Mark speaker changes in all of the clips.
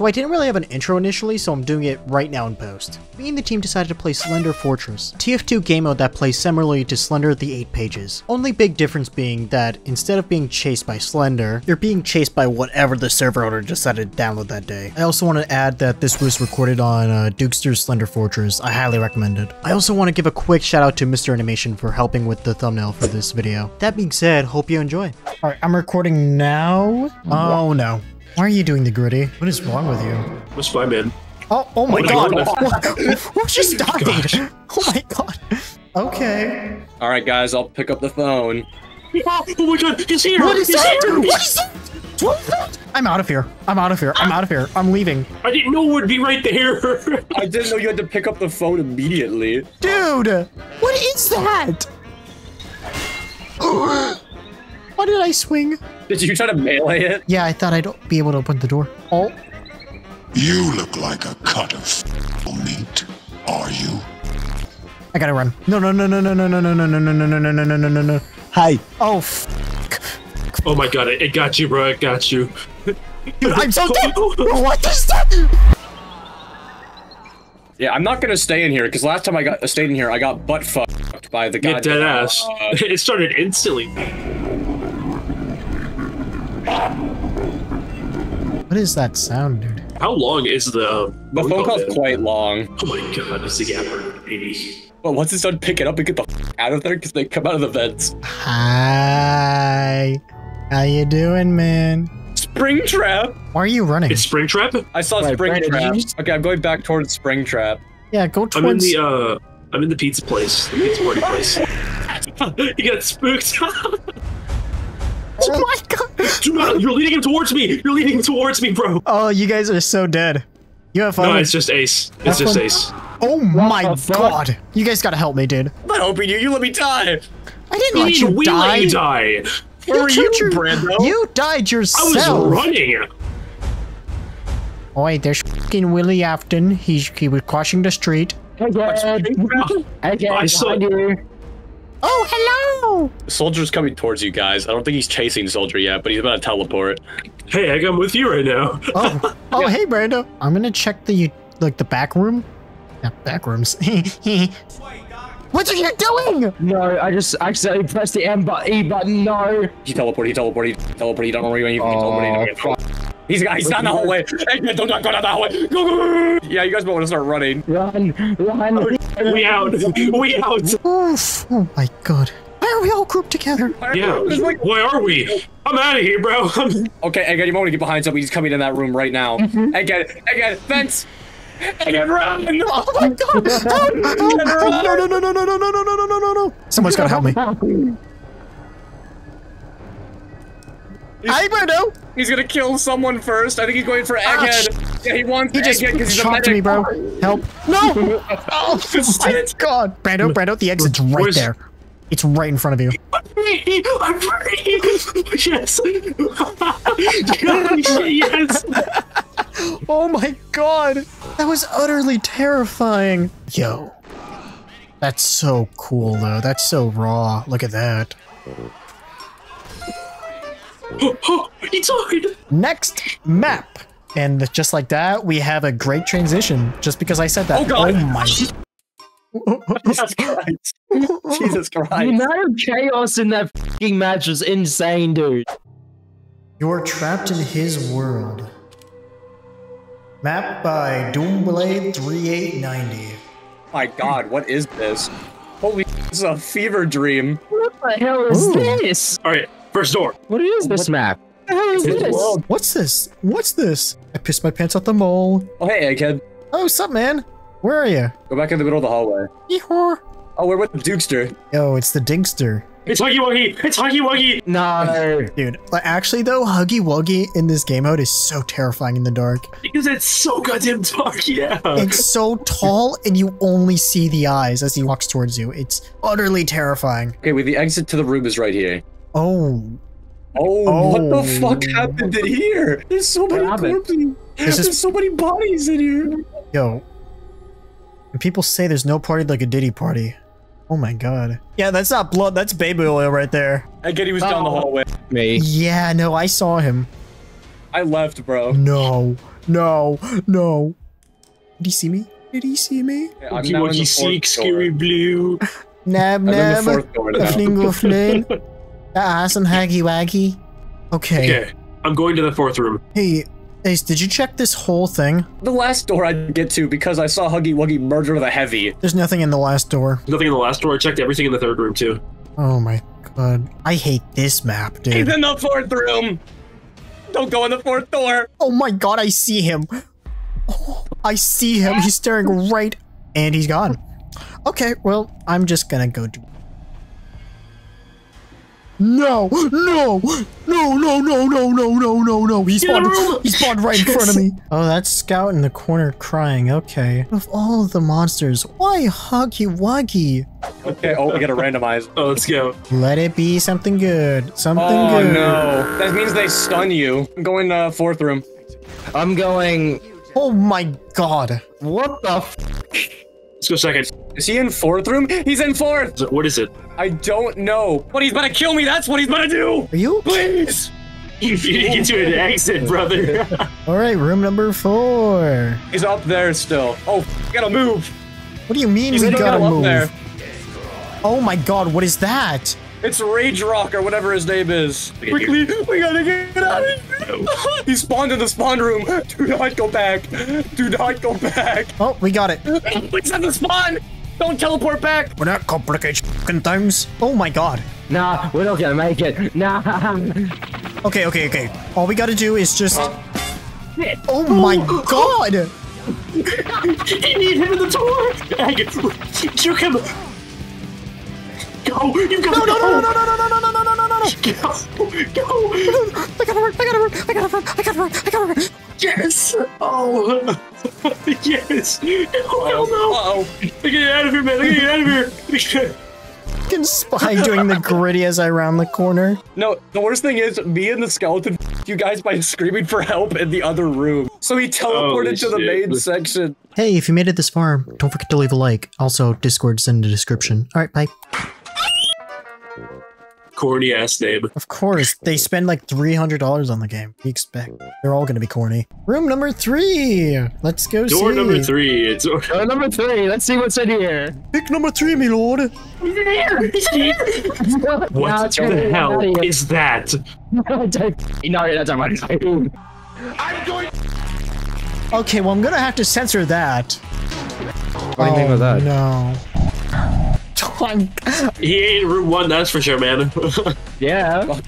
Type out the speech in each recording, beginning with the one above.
Speaker 1: So I didn't really have an intro initially, so I'm doing it right now in post. Me and the team decided to play Slender Fortress, TF2 game mode that plays similarly to Slender the 8 Pages. Only big difference being that instead of being chased by Slender, you're being chased by whatever the server owner decided to download that day. I also want to add that this was recorded on uh, Dukster's Slender Fortress. I highly recommend it. I also want to give a quick shout out to Mr. Animation for helping with the thumbnail for this video. That being said, hope you enjoy. Alright, I'm recording now. Oh no. Why are you doing the gritty? What is wrong with you?
Speaker 2: What's fine, man?
Speaker 1: Oh, oh my
Speaker 2: Oh my
Speaker 1: god!
Speaker 2: goodness.
Speaker 1: Who just died?
Speaker 2: Gosh.
Speaker 1: Oh my god. Okay.
Speaker 3: All right, guys, I'll pick up the phone.
Speaker 2: Oh, oh my god, he's here!
Speaker 1: What is
Speaker 2: he's
Speaker 1: that?
Speaker 2: here!
Speaker 1: What is that? What is that? I'm out of here. I'm out of here. I'm out of here. I'm leaving.
Speaker 2: I didn't know it would be right there.
Speaker 3: I didn't know you had to pick up the phone immediately.
Speaker 1: Dude! What is that? Why did I swing?
Speaker 3: Did you try to melee it?
Speaker 1: Yeah, I thought I'd be able to open the door. Oh,
Speaker 4: You look like a cut of meat, are you?
Speaker 1: I gotta run. No, no, no, no, no, no, no, no, no, no, no, no, no, no, no, no, no, no. Hi. Oh, f-
Speaker 2: oh my god, it, it got you, bro. It got you.
Speaker 1: dude, I'm so dead. What is that?
Speaker 3: Yeah, I'm not gonna stay in here because last time I got stayed in here, I got butt fucked by the guy.
Speaker 2: Get dead ass.
Speaker 3: Uh,
Speaker 2: it started instantly.
Speaker 1: What is that sound, dude?
Speaker 2: How long is the? Um,
Speaker 3: the phone call's
Speaker 2: man?
Speaker 3: quite long.
Speaker 2: Oh my god, it's is the gapper, baby.
Speaker 3: But once it's done picking up, we get the f- out of there because they come out of the vents.
Speaker 1: Hi. How you doing, man?
Speaker 3: Springtrap.
Speaker 1: Why are you running?
Speaker 2: It's Springtrap.
Speaker 3: I saw
Speaker 5: Wait,
Speaker 3: spring
Speaker 5: Brandon,
Speaker 3: trap.
Speaker 5: just-
Speaker 3: Okay, I'm going back towards Springtrap.
Speaker 1: yeah, go towards.
Speaker 2: I'm in the uh, I'm in the pizza place, the pizza party place. you got spooked.
Speaker 1: oh my god!
Speaker 2: Do not, you're leading him towards me. You're leading him towards me, bro.
Speaker 1: Oh, you guys are so dead. You have fun.
Speaker 2: No, it's just Ace. It's just. Ace.
Speaker 1: oh my god! You guys gotta help me, dude.
Speaker 3: I'm not helping you. You let me die.
Speaker 1: I didn't
Speaker 2: You
Speaker 1: let you
Speaker 2: we
Speaker 1: die.
Speaker 2: let you die.
Speaker 3: Where were
Speaker 1: killed
Speaker 3: you,
Speaker 1: your-
Speaker 3: Brando?
Speaker 1: You died yourself.
Speaker 2: I was running.
Speaker 1: Oh wait, there's fucking Willie Afton. He's he was crossing the street.
Speaker 5: Hey, Dad. Hey, Dad.
Speaker 2: I saw-
Speaker 5: you.
Speaker 1: Oh, hello!
Speaker 3: Soldier's coming towards you guys. I don't think he's chasing Soldier yet, but he's about to teleport.
Speaker 2: Hey, Egg, I'm with you right now.
Speaker 1: Oh, oh, hey, Brando. I'm gonna check the like the back room. Yeah, back rooms. what are you doing?
Speaker 5: No, I just accidentally pressed the M button, E button. No.
Speaker 3: He teleported, he teleported, he teleported, he don't know where he went, he teleported, he
Speaker 5: Oh,
Speaker 3: teleported. He's, he's not in the hallway. Hey, don't, don't go down the hallway. Go, go, go. Yeah, you guys might want to start running.
Speaker 5: Run, run.
Speaker 2: We out. We out.
Speaker 1: Oof. Oh my god. Why are we all grouped together?
Speaker 2: Yeah.
Speaker 3: Like-
Speaker 2: Why are we? I'm out of here, bro. I'm-
Speaker 3: Okay, Egghead, you might want to get behind somebody. He's coming in that room right now. Egghead, Egghead, fence! Egghead, run!
Speaker 1: Oh my god! Help! Help! No, no, no, no, no, no, no, no, no, no, no, no, no! Someone's gotta help me. Hi, Brando!
Speaker 3: He's gonna kill someone first. I think he's going for ah, Egghead. yeah, he wants
Speaker 1: He just
Speaker 3: Egghead because he's a
Speaker 1: chopped me, bro. Help! No! Oh my god! Brando, Brando, the exit's right
Speaker 2: Where's-
Speaker 1: there. It's right in front of you.
Speaker 2: I'm free. Yes. yes.
Speaker 1: Oh my god! That was utterly terrifying. Yo. That's so cool, though. That's so raw. Look at that.
Speaker 2: he died.
Speaker 1: Next map. And just like that, we have a great transition. Just because I said that.
Speaker 3: Oh, God.
Speaker 1: Oh, my.
Speaker 3: Jesus Christ. Jesus
Speaker 5: The
Speaker 3: Christ.
Speaker 5: amount of chaos in that fucking match was insane, dude.
Speaker 1: You're trapped in his world. Map by Doomblade 3890.
Speaker 3: My god, what is this? Holy this is a fever dream.
Speaker 5: What the hell is
Speaker 1: Ooh.
Speaker 5: this?
Speaker 2: All right, first door.
Speaker 5: What is this map? What the hell is this?
Speaker 1: What's this? What's this? I pissed my pants at the mole.
Speaker 3: Oh, hey, Egghead.
Speaker 1: Oh, sup, man? Where are you?
Speaker 3: Go back in the middle of the hallway.
Speaker 1: Yeehaw.
Speaker 3: Oh, we're with the Dukester.
Speaker 1: Oh, it's the Dinkster.
Speaker 2: It's Huggy Wuggy. It's Huggy Wuggy.
Speaker 5: No.
Speaker 1: Dude, like, actually though, Huggy Wuggy in this game mode is so terrifying in the dark.
Speaker 2: Because it's so goddamn dark. Yeah.
Speaker 1: It's so tall and you only see the eyes as he walks towards you. It's utterly terrifying.
Speaker 3: Okay, wait, the exit to the room is right here.
Speaker 1: Oh,
Speaker 3: Oh, what
Speaker 1: Oh.
Speaker 3: the fuck happened in here? There's so many
Speaker 5: happened?
Speaker 3: corpses.
Speaker 1: This is-
Speaker 3: There's so many bodies in here.
Speaker 1: yo. When people say there's no party like a Diddy party. Oh my god. Yeah, that's not blood, that's baby oil right there.
Speaker 3: I get he was down the
Speaker 5: Oh.
Speaker 3: hallway.
Speaker 5: Me.
Speaker 1: Yeah, no, I saw him.
Speaker 3: I left, bro.
Speaker 1: No. No, no. Did he see me? Did he see me?
Speaker 3: I'm
Speaker 2: Wookie
Speaker 3: now in the
Speaker 2: Seek,
Speaker 3: fourth door.
Speaker 2: Scary Blue.
Speaker 1: Nab
Speaker 3: I'm in the
Speaker 1: nab.
Speaker 3: fourth door now.
Speaker 1: Flingo flin. Ass and haggy waggy. Okay.
Speaker 2: Okay, I'm going to the fourth room.
Speaker 1: Hey, Ace, did you check this whole thing?
Speaker 3: The last door I'd get to because I saw Huggy Wuggy murder the heavy.
Speaker 1: There's nothing in the last door.
Speaker 2: Nothing in the last door. I checked everything in the third room too.
Speaker 1: Oh my god. I hate this map, dude.
Speaker 3: He's in the fourth room. Don't go in the fourth door.
Speaker 1: Oh my god, I see him. Oh, I see him. He's staring right and he's gone. Okay, well, I'm just gonna go do No, no, no, no, no, no, no, no, no, no. He spawned, he spawned right in front of me. Oh, that's Scout in the corner crying. Okay. Of all of the monsters, why Huggy Wuggy?
Speaker 3: Okay, oh, we gotta randomize.
Speaker 2: Oh, let's go.
Speaker 1: Let it be something good. Something
Speaker 3: Oh
Speaker 1: good.
Speaker 3: no. That means they stun you. I'm going uh, fourth room.
Speaker 5: I'm going.
Speaker 1: Oh my god.
Speaker 5: What the? F-
Speaker 2: Let's go second.
Speaker 3: Is he in fourth room? He's in fourth.
Speaker 2: What is it?
Speaker 3: I don't know. But he's gonna kill me. That's what he's gonna do.
Speaker 1: Are you?
Speaker 3: Please.
Speaker 2: You didn't get to an exit, brother.
Speaker 1: All right, room number four.
Speaker 3: He's up there still. Oh, gotta move.
Speaker 1: What do you mean
Speaker 3: He's
Speaker 1: we gotta move?
Speaker 3: there.
Speaker 1: Oh my god, what is that?
Speaker 3: It's Rage Rock or whatever his name is.
Speaker 2: Okay,
Speaker 3: Quickly, we gotta get out of here. he spawned in the spawn room. Do not go back. Do not go back.
Speaker 1: Oh, we got it.
Speaker 3: He's at the spawn. Don't teleport back.
Speaker 1: We're not complicated fucking things. Oh my god.
Speaker 5: nah, we're not gonna make it. Nah.
Speaker 1: Okay, okay, okay. All we gotta do is just. Oh, oh my god!
Speaker 2: you need him in the door. I can juke him. Go. You got
Speaker 1: No, no, no, no, no, no, no, no, no, no, no, no, no, no!
Speaker 2: Go. Go.
Speaker 1: I gotta run, I gotta run, I gotta run, I gotta run, I gotta run!
Speaker 2: Yes. Oh. yes. Oh hell no.
Speaker 3: Uh-oh.
Speaker 2: I gotta get out of here, man. I gotta get out of here.
Speaker 1: Fucking spy doing the gritty as I round the corner.
Speaker 3: No, the worst thing is me and the skeleton f- you guys by screaming for help in the other room. So he teleported
Speaker 2: Holy
Speaker 3: to the
Speaker 2: shit.
Speaker 3: main section.
Speaker 1: Hey, if you made it this far, don't forget to leave a like. Also, Discord's in the description. Alright, bye.
Speaker 2: Corny ass name.
Speaker 1: Of course, they spend like $300 on the game. You expect. They're all gonna be corny. Room number three! Let's go
Speaker 2: Door
Speaker 1: see.
Speaker 2: number three. It's
Speaker 5: Uh, number three. Let's see what's in here.
Speaker 1: Pick number three, me lord.
Speaker 2: what
Speaker 5: Nah, it's gonna
Speaker 2: the
Speaker 5: be
Speaker 2: hell
Speaker 5: out of here.
Speaker 2: is that?
Speaker 5: no, that's not what
Speaker 1: Okay, well, I'm gonna have to censor that.
Speaker 5: What do you mean by that?
Speaker 1: No. I'm-
Speaker 2: He ain't room one, that's for sure, man.
Speaker 5: Yeah.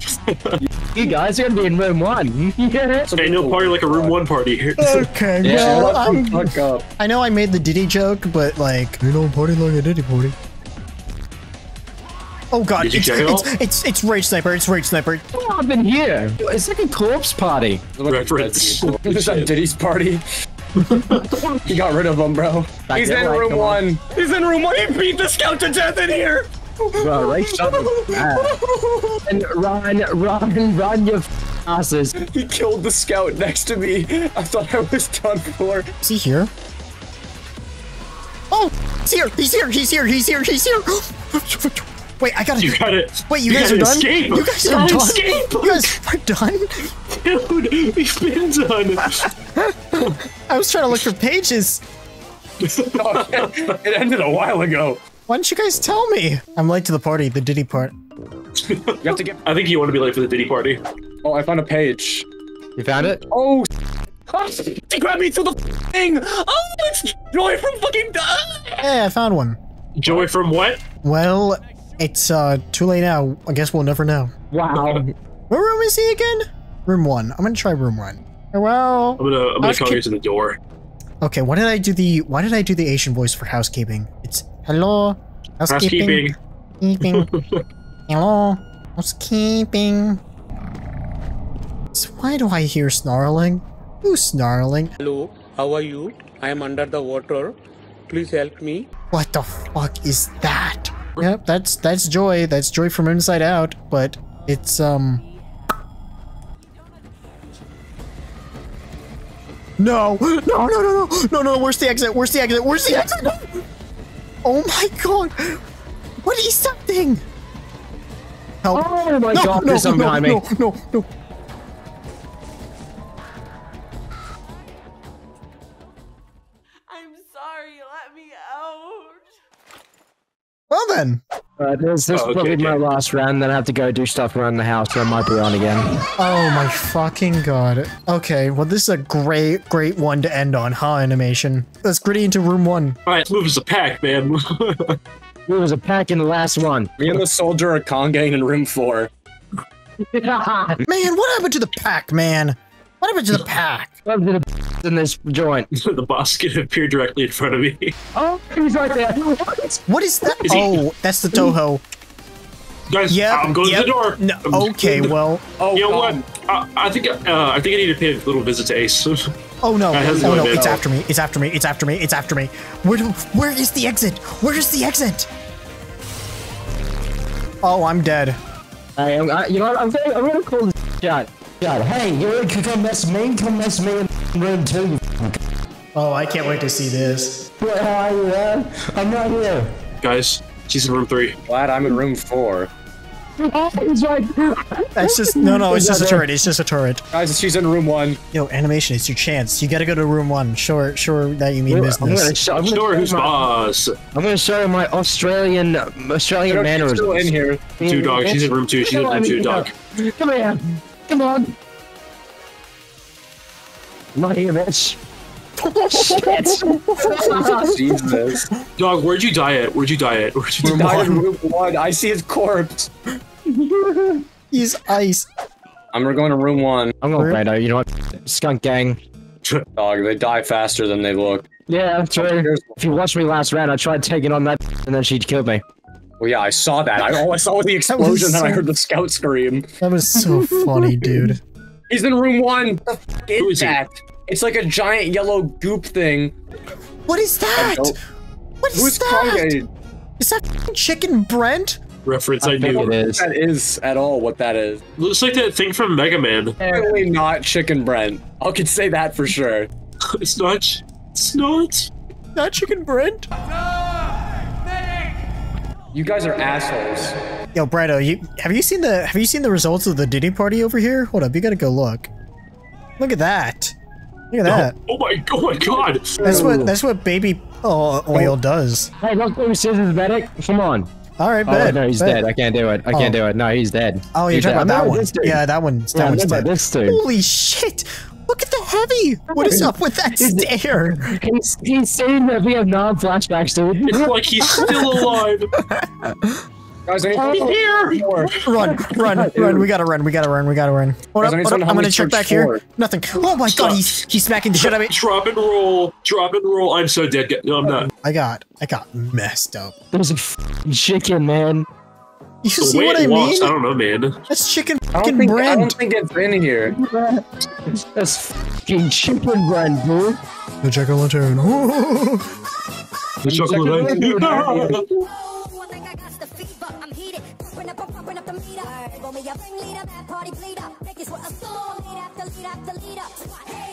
Speaker 5: you guys are gonna be in room one. yeah.
Speaker 2: ain't no party like a room one party here.
Speaker 1: okay,
Speaker 5: Yeah.
Speaker 1: well, I'm,
Speaker 3: fuck up.
Speaker 1: I know I made the Diddy joke, but like, you know, party like a Diddy party. Oh god,
Speaker 2: Did
Speaker 1: it's, it's, it's, it's Rage Sniper, it's Rage Sniper.
Speaker 5: Oh, I've been here. It's like a corpse party.
Speaker 2: Reference.
Speaker 3: Is that Diddy's party? He got rid of him, bro.
Speaker 5: Back
Speaker 3: He's in
Speaker 5: like,
Speaker 3: room
Speaker 5: come on.
Speaker 3: one. He's in room one. He beat the scout to death in here.
Speaker 5: Bro, right? Shut up. And run, run, run, you f- asses.
Speaker 3: He killed the scout next to me. I thought I was done for.
Speaker 1: Is he here? Oh, he's here, he's here, he's here, he's here, he's here. Wait, I gotta.
Speaker 2: You gotta.
Speaker 1: Wait, you, guys are
Speaker 2: gotta
Speaker 1: done?
Speaker 2: Escape.
Speaker 1: You guys are done?
Speaker 2: Escape.
Speaker 1: You guys are done?
Speaker 2: Dude, we've been done.
Speaker 1: I was trying to look for pages.
Speaker 3: it ended a while ago.
Speaker 1: Why didn't you guys tell me? I'm late to the party, the Diddy part.
Speaker 3: You have to get.
Speaker 2: I think you want to be late for the Diddy party.
Speaker 3: Oh, I found a page.
Speaker 5: You found it?
Speaker 3: Oh, oh they grabbed me through the thing. Oh, it's Joy from fucking.
Speaker 1: Hey, I found one.
Speaker 2: Joy from what?
Speaker 1: Well, it's uh too late now. I guess we'll never know.
Speaker 5: Wow.
Speaker 1: What room is he again? Room one. I'm gonna try room one. Well,
Speaker 2: I'm gonna. I'm gonna
Speaker 1: How's
Speaker 2: come
Speaker 1: Ki-
Speaker 2: here to the door.
Speaker 1: okay. Why did I do the? Why did I do the Asian voice for housekeeping? It's hello, housekeeping.
Speaker 2: Housekeeping.
Speaker 1: Hello, housekeeping. So why do I hear snarling? Who's snarling?
Speaker 6: Hello, how are you? I am under the water. Please help me.
Speaker 1: What the fuck is that? Yep, that's that's Joy. That's Joy from Inside Out, but it's um No, no, no, no, no, no, no, where's the exit? Where's the exit? Where's the exit? No. Oh my god! What is something? Help.
Speaker 5: Oh my
Speaker 1: no,
Speaker 5: god,
Speaker 1: no,
Speaker 5: there's something
Speaker 1: no,
Speaker 5: behind me.
Speaker 1: No, no, no. I'm sorry, let me out. Well then.
Speaker 5: Uh, this this
Speaker 2: Oh, okay,
Speaker 5: will probably be my last round. Then I have to go do stuff around the house. So I might be on again.
Speaker 1: Oh my fucking god. Okay, well this is a great, great one to end on, huh, animation? Let's gritty into room one.
Speaker 2: All right, let's move as a pack, man.
Speaker 5: There was a pack in the last one.
Speaker 3: Me and the soldier are congaing in room four.
Speaker 1: Man, what happened to the pack, man? What happened to the pack?
Speaker 5: Welcome to the in this joint.
Speaker 2: the boss can appear directly in front of me.
Speaker 5: Oh, he's right there.
Speaker 1: What is that?
Speaker 2: Is he-
Speaker 1: oh, that's the Toho.
Speaker 2: Guys,
Speaker 1: Yep.
Speaker 2: I'm going
Speaker 1: yep.
Speaker 2: to the door.
Speaker 1: No,
Speaker 2: I'm-
Speaker 1: okay, well.
Speaker 3: Oh,
Speaker 2: You know
Speaker 3: God.
Speaker 2: what? Uh, I think uh, I think I need to pay a little visit to Ace.
Speaker 1: Oh no! Oh no!
Speaker 2: no
Speaker 1: It's
Speaker 2: mail.
Speaker 1: after me! It's after me! It's after me! It's after me! Where do? Where is the exit? Where is the exit? Oh, I'm dead.
Speaker 5: Hey, I'm, I, you know what? I'm gonna, I'm gonna call this shot. Shot. Hey, you can come mess me. Come mess me in room two. you
Speaker 1: Oh, I can't wait to see this.
Speaker 5: Where are you, man? I'm right here.
Speaker 2: Guys, she's in room three.
Speaker 3: Glad I'm in room four.
Speaker 5: He's.
Speaker 1: That's just no, no. It's just a turret. It's just a turret.
Speaker 3: Guys, she's in room one.
Speaker 1: Yo, animation. It's your chance. You gotta go to room one. Sure, sure that you mean
Speaker 5: I'm gonna, show, I'm, gonna
Speaker 2: Sure,
Speaker 5: show
Speaker 2: who's
Speaker 5: my,
Speaker 2: boss?
Speaker 5: I'm gonna show my Australian Australian
Speaker 3: She's still in here.
Speaker 2: Two dog. She's in room two. She's in room two, dog.
Speaker 5: Come here. Come on. I'm not here, bitch. Shit.
Speaker 3: Jesus.
Speaker 2: Dog, where'd you die at? Where'd you die at? Where'd you die?
Speaker 3: In room one. I see his corpse.
Speaker 1: He's ice.
Speaker 3: I'm going to room one.
Speaker 5: I'm going Brando. You know what? Skunk gang.
Speaker 3: Dog, they die faster than they look.
Speaker 5: Yeah, that's true. If you watched me last round, I tried taking on that, and then she killed me.
Speaker 3: Well, yeah, I saw that. I, all I saw was the explosion, and I heard the scout scream.
Speaker 1: That was so funny, dude.
Speaker 3: He's in room one. What The fuck
Speaker 2: Who
Speaker 3: is
Speaker 2: is he?
Speaker 3: that? It's like a giant yellow goop thing.
Speaker 1: What is that? What is
Speaker 3: Who's
Speaker 1: that?
Speaker 3: congated?
Speaker 1: Is that chicken Brent?
Speaker 2: Reference I,
Speaker 5: I
Speaker 2: knew.
Speaker 5: it is.
Speaker 3: That is at all what that is.
Speaker 2: Looks like that thing from Mega Man.
Speaker 3: Definitely not chicken Brent. I can say that for sure.
Speaker 2: It's not. It's not.
Speaker 1: Not chicken Brent?
Speaker 3: You guys are assholes.
Speaker 1: Yo, Brado, you have you seen the have you seen the results of the Diddy party over here? Hold up, you gotta go look. Look at that. Look at that.
Speaker 2: Oh my. Oh my God.
Speaker 1: That's what that's what baby oh, oil does.
Speaker 5: Hey, look, who says is medic? Come on.
Speaker 1: All right,
Speaker 5: Oh,
Speaker 1: bet.
Speaker 5: no, he's
Speaker 1: bet.
Speaker 5: dead. I can't do it. I can't
Speaker 1: Oh.
Speaker 5: do it. No, he's dead.
Speaker 1: Oh, you're
Speaker 5: He's
Speaker 1: talking
Speaker 5: dead.
Speaker 1: about that
Speaker 5: I'm
Speaker 1: one. Yeah, that one's that
Speaker 5: Yeah,
Speaker 1: one's dead.
Speaker 5: this dude.
Speaker 1: Holy shit! Look at the heavy. What is up with that stare?
Speaker 5: He's, he's saying that we have non-flashbacks, dude.
Speaker 2: It's like he's still alive.
Speaker 3: Guys, I need
Speaker 5: Oh,
Speaker 2: Here.
Speaker 1: Run, run, run! We gotta run. We gotta run. We gotta run. Hold
Speaker 3: Guys,
Speaker 1: up, hold up. I'm gonna check
Speaker 3: search
Speaker 1: back here. Nothing. Oh my god, he's he's smacking the shit out of me.
Speaker 2: Drop and roll. Drop and roll. I'm so dead. No, I'm not.
Speaker 1: I got I got messed up.
Speaker 5: There's a f***ing chicken, man.
Speaker 1: You
Speaker 2: The
Speaker 1: see what I
Speaker 2: walks,
Speaker 1: mean?
Speaker 2: I don't know, man.
Speaker 1: That's chicken
Speaker 3: I
Speaker 1: fucking
Speaker 3: don't, think, I don't think it's in here.
Speaker 5: That's fucking chicken brand, dude.
Speaker 1: The check on Lantern.
Speaker 2: The chocolate.
Speaker 7: I think me a ringleader, bad party bleeder. This what a storm. Lead after lead after leader. Hey,